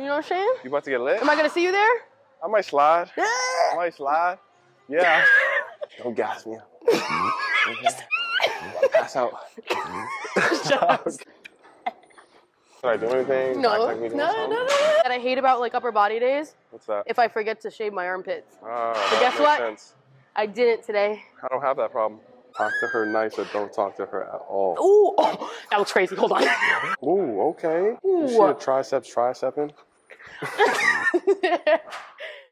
You know what I'm saying? You about to get lit? Am I gonna see you there? I might slide. Yeah. I might slide. Yeah. Don't gas me. Pass out. Should I do anything? No, like no, no, no. That I hate about like upper body days, What's that? if I forget to shave my armpits. Ah, But guess what? Sense. I didn't today. I don't have that problem. Talk to her nice or don't talk to her at all. Ooh, oh, that looks crazy. Hold on. Ooh, okay. Ooh. You see the triceps triceping?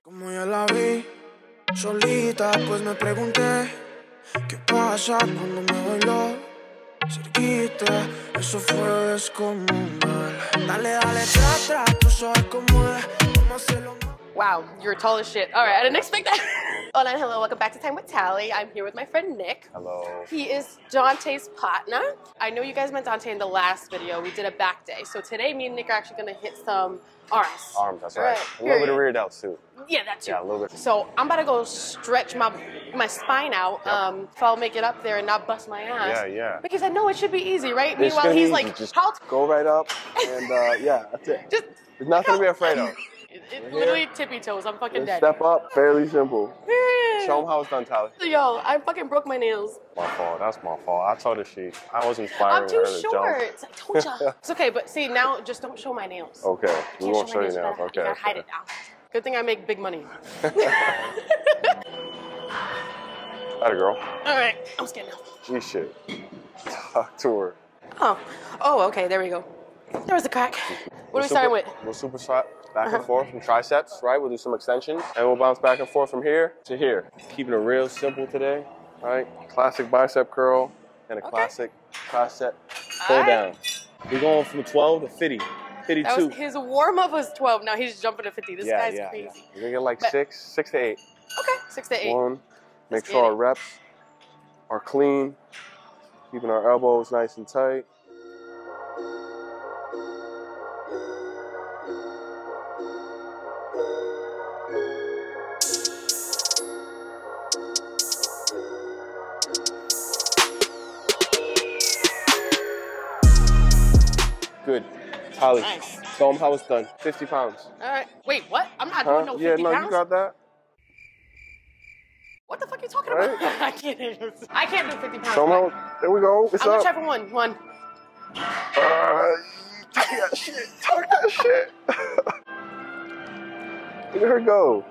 Como ya la vi solita, pues me pregunté qué pasa cuando me bailó cerquita. Eso fue descomunal. Dale, dale, tra, tra, tú sabes cómo es. Hacerlo wow, you're tall as shit. All right, I didn't expect that. Hola, hello, welcome back to Time with Tali. I'm here with my friend Nick. Hello. He is Dante's partner. I know you guys met Dante in the last video. We did a back day. So today, me and Nick are actually gonna hit some arms. Arms, that's right. Right, A little bit of rear delt too. Yeah, that too. Yeah, a little bit. So I'm about to go stretch my my spine out. Um, if I'll make it up there and not bust my ass. Yeah, yeah. Because I know it should be easy, right? It's Meanwhile, he's be like, just how? go right up and uh, yeah, that's it. Just There's nothing to be afraid of. it, it literally tippy toes. I'm fucking Just dead. step up, fairly simple. Period. Show them how it's done, Tali. Yo, I fucking broke my nails. My fault. That's my fault. I told her she. I was inspiring I'm too her to short. jump. I told ya. it's okay, but see now, just don't show my nails. Okay, I we can't won't my show you nails. nails. Okay. I gotta hide okay. it now. Good thing I make big money. That a girl. All right, I'm scared now. She shit. Talk to her. Oh, oh, okay, there we go. There was a crack. What are we starting with? We'll super swap back and uh-huh. forth from triceps, right? We'll do some extensions, and we'll bounce back and forth from here to here. Keeping it real simple today, right? Classic bicep curl and a classic tricep pull right. down. We're going from 12 to 50, That 52. was his warm up was 12. Now he's jumping to 50. This yeah, guy's yeah, crazy. yeah. We're gonna get like But- six, six to eight. Okay, six to eight. One, make Let's sure our reps are clean, keeping our elbows nice and tight. Tali, Nice. show them how it's done. 50 pounds. All right. Wait, what? I'm not Huh? doing no 50 yeah, no, pounds. you got that. What the fuck are you talking Right? about? I can't. even- I can't do 50 pounds. Show them how. There we go. It's I'm gonna try for one. One. Uh, talk that shit. Talk that shit. Look at her go.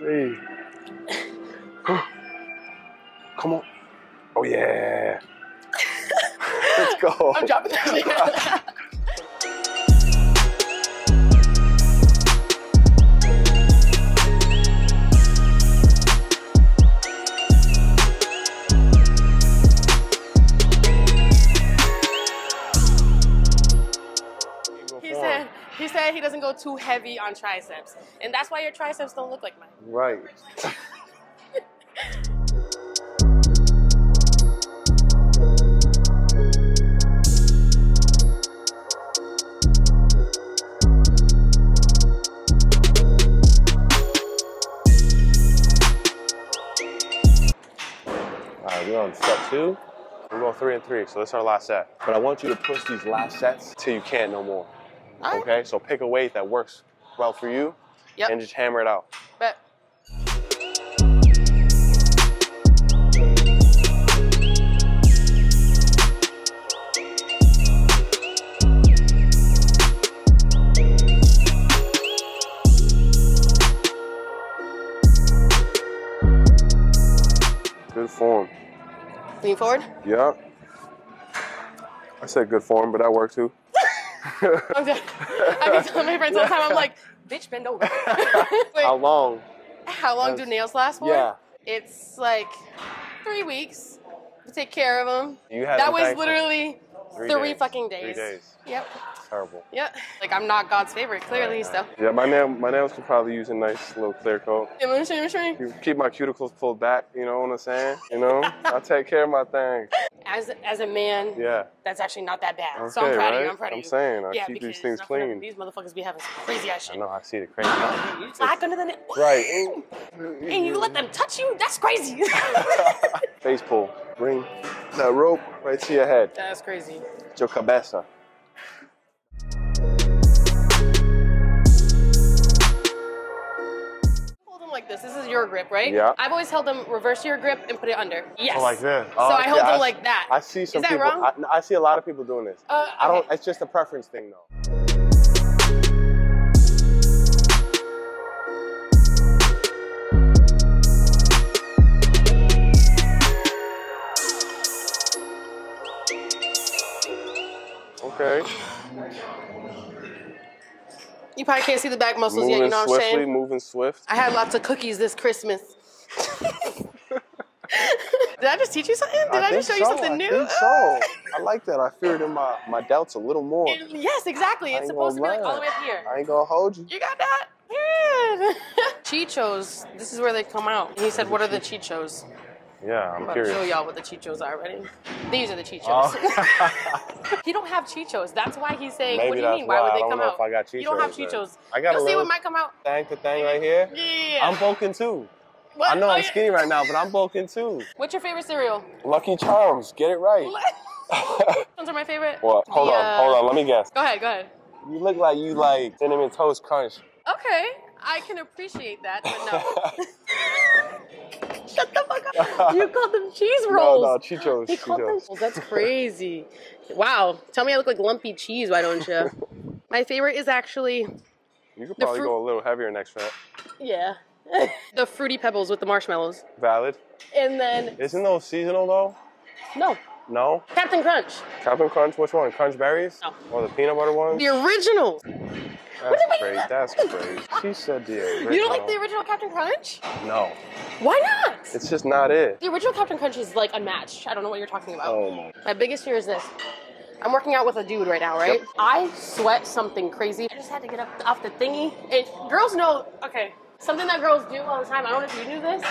Hey. Come on. Oh yeah. Let's go. I'm dropping that. Go too heavy on triceps, and that's why your triceps don't look like mine. Right. All right, we're on step two. We're going three and three, so that's our last set. But I want you to push these last sets till you can't no more. All right. Okay, so pick a weight that works well for you Yep. and just hammer it out. But Good form. lean forward. Yeah. I said good form, but that worked too. I'm. I've been telling my friends all the time. I'm like, bitch, bend over. Wait, How long? how long do nails last for? Yeah. It's like three weeks. We take care of them. You had That was thankful. literally Three three, days. fucking Three days. days. Yep. Terrible. Yep. Like I'm not God's favorite, clearly. So. Yeah, my nail, my nails could probably use a nice little clear coat. Yeah, let me show you, let me show you. You Keep my cuticles pulled back. You know what I'm saying? You know, I take care of my thing. As as a man, Yeah. that's actually not that bad. Okay, so I'm proud of right? you. I'm proud of you. I'm saying, I yeah, keep these things not for nothing, clean. These motherfuckers be having some crazy ass I know. I see the crazy. Oh, you slack under the nail. right. And you let them touch you? That's crazy. Face pull. Bring that rope right to your head. That's crazy. Your cabeza. Your grip, right? Yeah. I've always held them reverse your grip and put it under. Yes. Oh, like this. So Oh, I hold yeah, them s- like that. I see some Is that people. wrong? I, I see a lot of people doing this. Uh, I don't. It's just a preference thing, though. You probably can't see the back muscles yet. You know what I'm saying? moving swift. I had lots of cookies this Christmas. Did I just teach you something? Did I, think just show you so, something I new? think so. I like that. I it in my, my delts a little more. yes, exactly. I It's supposed to be like all the way up here. I ain't gonna hold you. You got that? Good. Chichos. This is where they come out. He said, "What are the chichos?" Yeah, I'm I'm to show y'all what the chichos are already. These are the chichos. Oh. he don't have chichos. That's why he's saying, Maybe "What do you mean? Why why. would I they don't come know out?" if I got chichos. You don't have chichos I got a You'll see what might come out. Thank the thing right here. Yeah. I'm bulking too. What? I know Oh, I'm yeah. skinny right now, but I'm bulking too. What's your favorite cereal? Lucky Charms, get it right. Those are my favorite. what? Hold The, on, hold on. Let me guess. Go ahead. Go ahead. You look like you like cinnamon toast crunch. Okay, I can appreciate that, but no. Shut the fuck up. You called them cheese no, rolls. no, Chichos. He called them. That's crazy. Wow. Tell me I look like lumpy cheese. Why don't you? My favorite is actually You could probably go a little heavier next time. yeah, the fruity pebbles with the marshmallows, Valid. and then Isn't those seasonal though? no No. Captain Crunch, Captain Crunch, which one? Crunch berries? No. Or the peanut butter ones? the original. That's great. That's great. She said the original. You don't like the original Captain Crunch? No. Why not? It's just not it. The original Captain Crunch is like unmatched. I don't know what you're talking about. Oh my. My biggest fear is this. I'm working out with a dude right now, right? Yep. I sweat something crazy. I just had to get up off the thingy. And girls know, okay, something that girls do all the time. I don't know if you do this.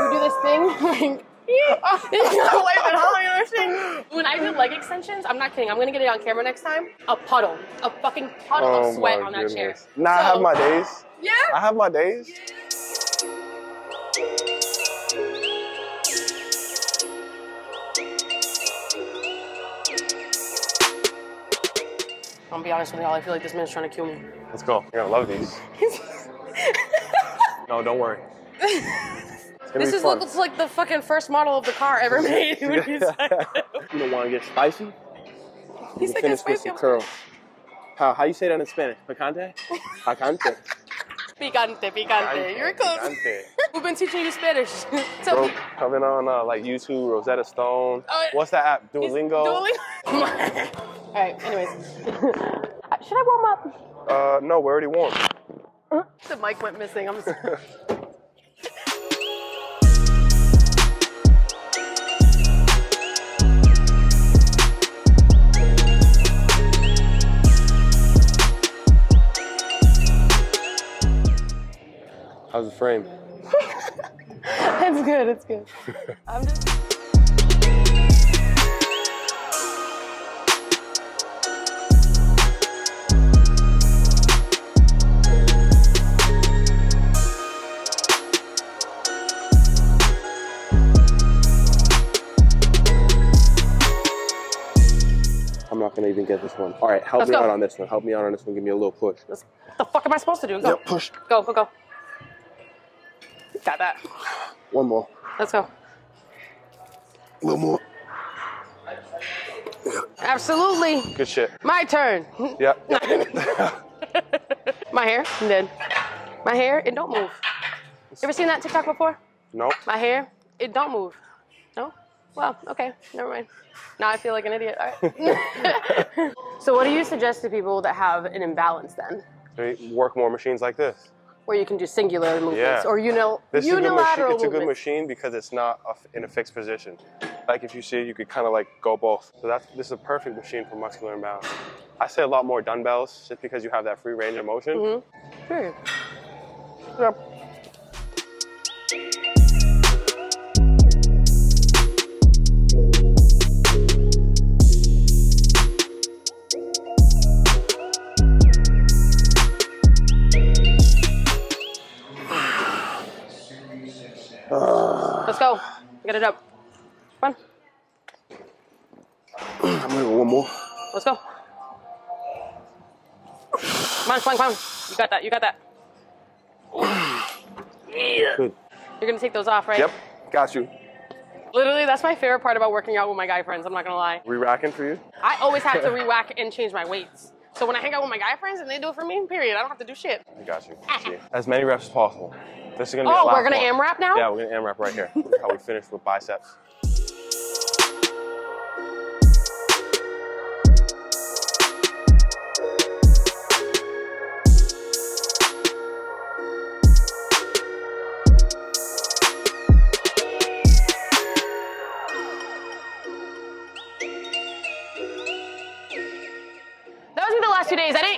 We do this thing, like, Wait, but how am I? When I do leg extensions, I'm not kidding. I'm gonna get it on camera next time. A puddle, a fucking puddle Oh of sweat my on that chair. goodness. Nah, I have my days. Yeah. I have my days. I'm gonna be honest with y'all. I feel like this man's trying to kill me. Let's go. You're gonna love these. No, don't worry. It's gonna this is fun. looks like the fucking first model of the car ever made. when he said that. you don't want to get spicy? He said Finish get with spicy. some curls. How how you say that in Spanish? Picante? Picante. Picante, picante. You're close. Picante. We've been teaching you Spanish. so, Bro, coming on uh, like YouTube, Rosetta Stone. Oh. What's that app? Duolingo. Duolingo. All right. Anyways, should I warm up? Uh, no, we're already warm. The mic went missing. I'm. Sorry. How's the frame? it's good. It's good. I'm just. I'm not gonna even get this one. All right, help Let's me go. out on this one. Help me out on this one. Give me a little push. What the fuck am I supposed to do? Go. Yep, push. Go. Go. Go. Got that. One more. Let's go. A little more. Absolutely. Good shit. My turn. Yep. My hair, I'm dead. My hair, it don't move. You ever seen that TikTok before? nope. My hair, it don't move. No? Well, okay, never mind. Now I feel like an idiot. All right. so, what do you suggest to people that have an imbalance then, They work more machines like this. Where you can do singular movements Yeah. or unil- This is a good machine. unilateral It's a good movements? machine because it's not a f- in a fixed position. Like if you see, you could kind of like go both. So that's this is a perfect machine for muscular imbalance. I say a lot more dumbbells just because you have that free range of motion. Mm-hmm. Sure. Yep. Get it up. Come on. I'm gonna go one more. Let's go. Come on, come on, come on. You got that. You got that. Good. You're gonna take those off, right? Yep, got you. Literally, that's my favorite part about working out with my guy friends. I'm not gonna lie. Re-racking for you? I always have to re-whack and change my weights. So when I hang out with my guy friends and they do it for me, period, I don't have to do shit. I got you. Ah. See, As many reps as possible. This is gonna be Oh, last we're gonna. AMRAP now? Yeah, we're gonna AMRAP right here. How we finish with biceps.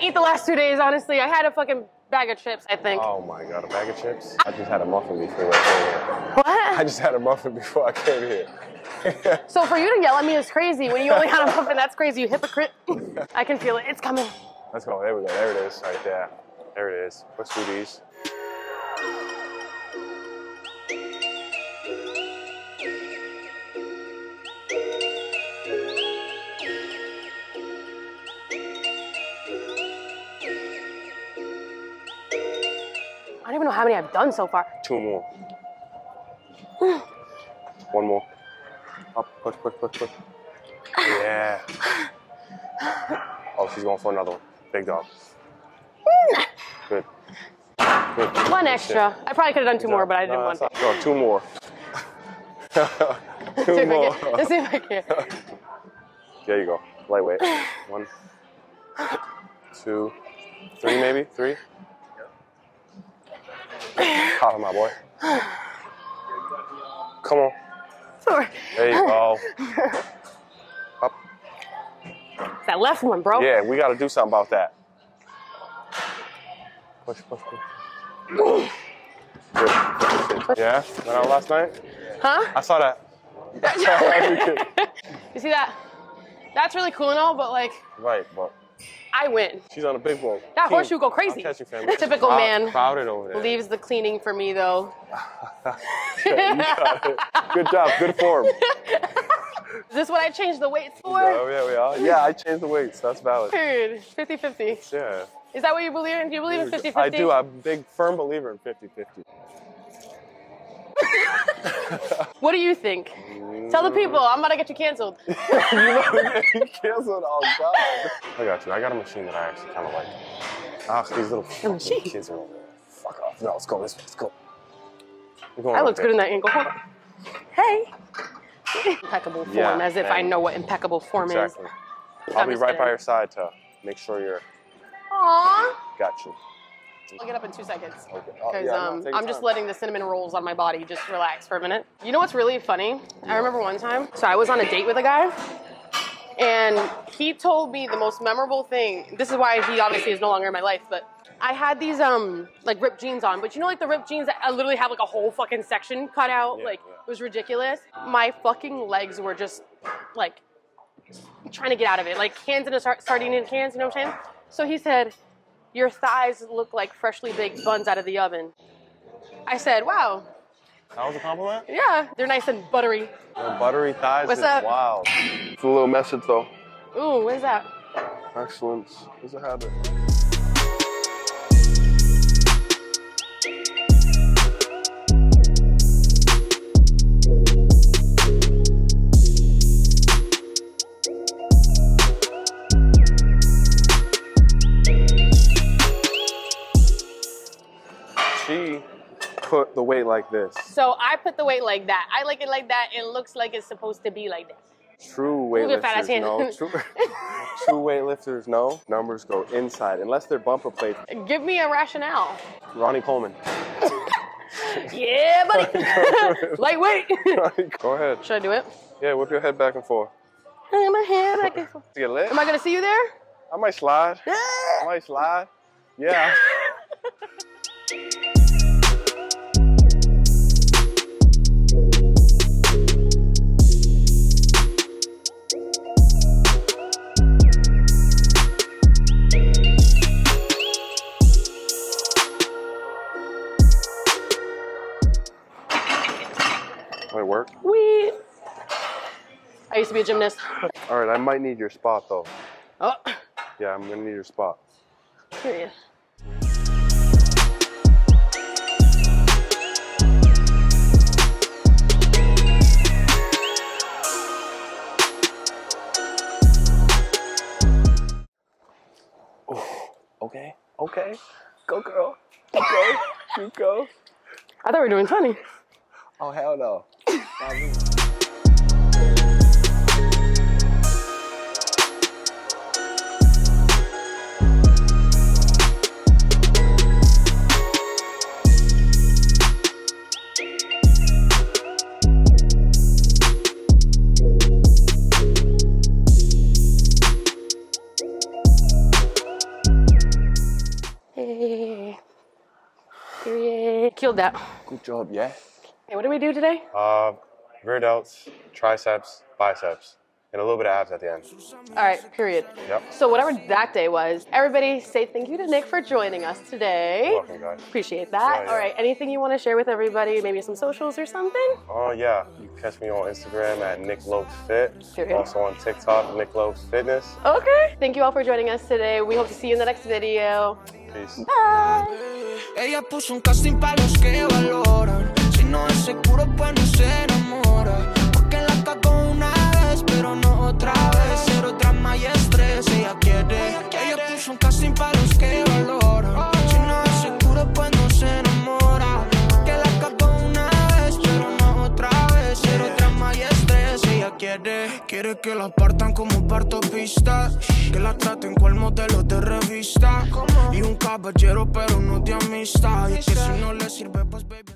Eat the last two days, honestly. I had a fucking bag of chips, I think. Oh my god, a bag of chips? I just had a muffin before I came here. What? I just had a muffin before I came here. So for you to yell at me is crazy. When you only had a muffin, that's crazy. You hypocrite. I can feel it. It's coming. Let's go. There we go. There it is. Right there. There it is. Let's do these. How many I've done so far. Two more. One more. Up, push, push, push, push. Yeah. Oh, she's going for another one. Big dog. Good. Good. One extra. I probably could have done two more, but I didn't No, want to. No, two more. Let's two more. Let's see if I can. There you go. Lightweight. One, two, three, maybe three. Him, my boy. Come on. Four. There you go. Up. It's that left one, bro. Yeah, we got to do something about that. Push, push, push. Yeah, went out last night. Huh? I saw that. You see that? That's really cool and all, but like, right, but I win. she's on a big one. That King, horseshoe go crazy. I'll catch you, family. Typical Crowd- man. Crowded over there. Leaves the cleaning for me though. Got. Good job. Good form. Is this what I changed the weights for? Oh yeah, we are. Yeah, I changed the weights. That's valid. Period. 50 50. Yeah. Is that what you believe in? Do you believe in 50 50? I do. I'm a big, firm believer in 50-50. What do you think? Tell the people, I'm about to get you canceled. you know, you canceled. Oh God. I got you. I got a machine that I actually kind of like. Ah, these little kids are over there. Fuck off. No, let's go. Let's, let's go. I there. good in that angle. Hey. Impeccable form, Yeah, as if I know what impeccable form Exactly. is. I'll be right by your side to make sure you're. Aww. Got you. I'll get up in two seconds. Okay. Oh, Because yeah, um, your I'm just letting the cinnamon rolls on my body just relax for a minute. You know what's really funny? I remember one time, so I was on a date with a guy, and he told me the most memorable thing. This is why he obviously is no longer in my life, but I had these um like ripped jeans on, but you know like the ripped jeans that uh, literally have like a whole fucking section cut out, Yeah, like yeah. it was ridiculous. My fucking legs were just like trying to get out of it, like hands in a sar- sardine cans. You know what I'm saying? So he said, "Your thighs look like freshly baked buns out of the oven." I said, "Wow, That was a compliment. yeah, they're nice and buttery." The buttery thighs What's is up? wild. It's a little message though. Ooh, what is that? Excellence is a habit. Put the weight like this. So I put the weight like that. I like it like that. It looks like it's supposed to be like that. True Move your fat weightlifters know. True, true weightlifters know numbers go inside unless they're bumper plates. Give me a rationale. Ronnie Coleman. Yeah, buddy. Lightweight. go ahead. Should I do it? Yeah, whip your head back and forth. I'm a head back and forth. To get lit? Am I gonna see you there? I might slide. I might slide. Yeah. work? I used to be a gymnast. All right, I might need your spot though. Oh. Yeah, I'm gonna need your spot. Period. Okay, okay. Go girl. Go. Go. I thought we were doing 20. Oh hell no. Hey. Period. Killed that. Good job, yeah. Hey, what do we do today? Uh, rear delts, triceps, biceps, and a little bit of abs at the end. All right, period. Yep. So, whatever that day was, everybody say thank you to Nick for joining us today. Welcome, guys. Appreciate that. Yeah, yeah. All right, anything you want to share with everybody? Maybe some socials or something? Oh yeah, you can catch me on Instagram at Nick Lopes Fit. Period. Also on TikTok, Nick Lopes Fitness. Okay. Thank you all for joining us today. We hope to see you in the next video. Peace. Bye. Ella no es seguro, pues no se enamora. Porque la cagó una vez, pero no otra vez. Cero drama y estrés, ella quiere. Ella puso un casting para los que valoran. Si no es seguro, pues no se enamora. Porque la cagó una vez, pero no otra vez. Cero drama y estrés, ella quiere. Quiere que la partan como parto pista. Que la traten cual modelo de revista. Y un caballero, pero no de amistad. Y que si no le sirve, pues baby.